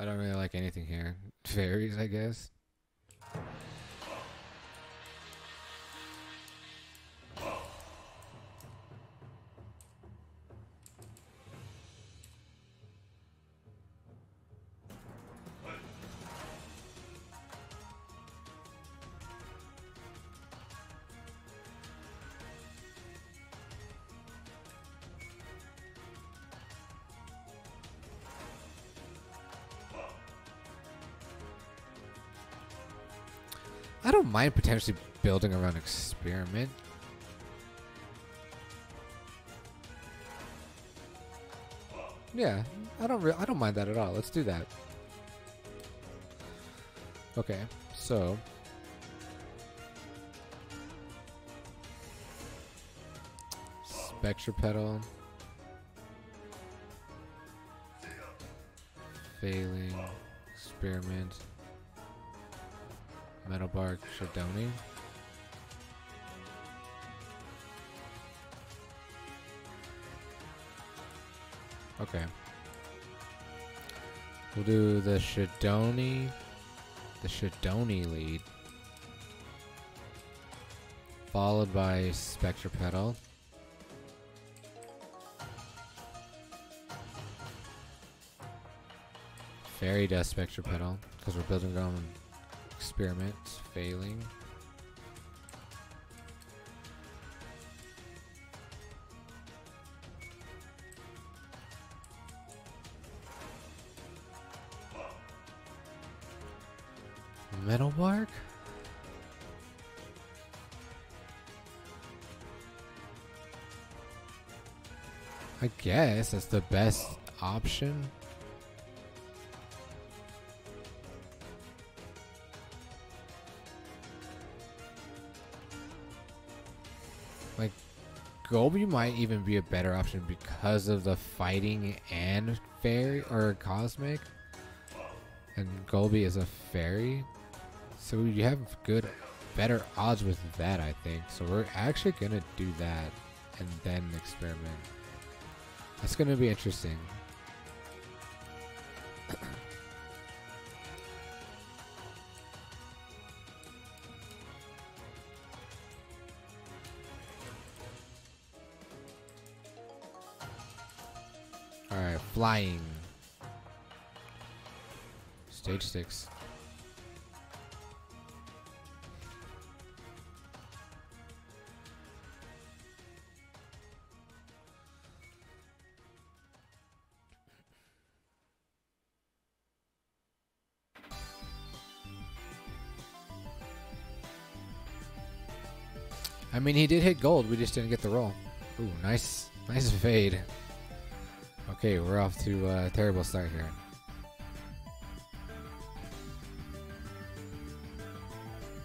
I don't really like anything here. Fairies, I guess. I don't mind potentially building around experiment. Yeah, I don't I don't mind that at all. Let's do that. Okay, so Spectre Petal. Failing. Experiment. Metal Bark Shadoni. Okay. We'll do the Shadoni. The Shadoni lead. Followed by Spectre Petal. Fairy Dust Spectre Petal. Because we're building on experiments failing. Metal bark? I guess that's the best option. Like, Gobi might even be a better option because of the fighting and fairy or cosmic. And Golby is a fairy. So you have good, better odds with that, I think. So we're actually going to do that and then experiment. That's going to be interesting. Alright, flying. Stage 6. I mean, he did hit gold. We just didn't get the roll. Ooh, nice, nice fade. Okay, we're off to a terrible start here.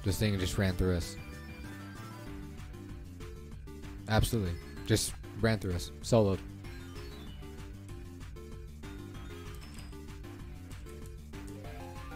This thing just ran through us. Absolutely. Just ran through us. Soloed.